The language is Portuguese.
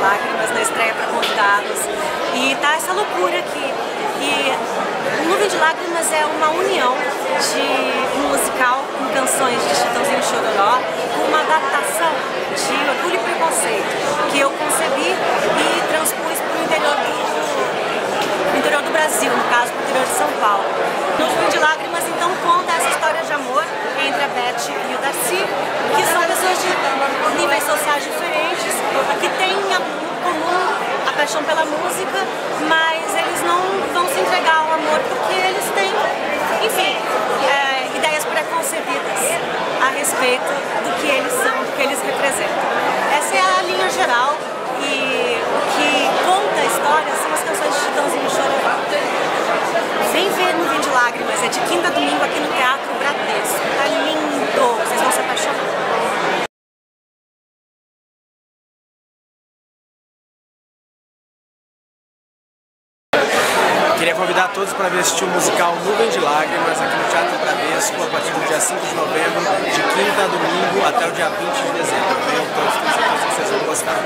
da estreia para convidados. E tá essa loucura aqui. E Nuvem de Lágrimas é uma união de um musical com canções de Chitãozinho Chororó com uma adaptação de Orgulho e Preconceito que música, mas eles não vão se entregar ao amor porque eles têm, enfim, é, ideias preconcebidas a respeito do que eles são, do que eles representam. Essa é a linha geral e o que conta a história são as canções de Chitãozinho Chororó. Vem ver Nuvem de Lágrimas, é de 15 Queria convidar todos para assistir o musical Nuvem de Lágrimas aqui no Teatro Bradesco a partir do dia 5 de novembro, de quinta a domingo até o dia 20 de dezembro. Venham todos, tenho certeza vocês vão gostar.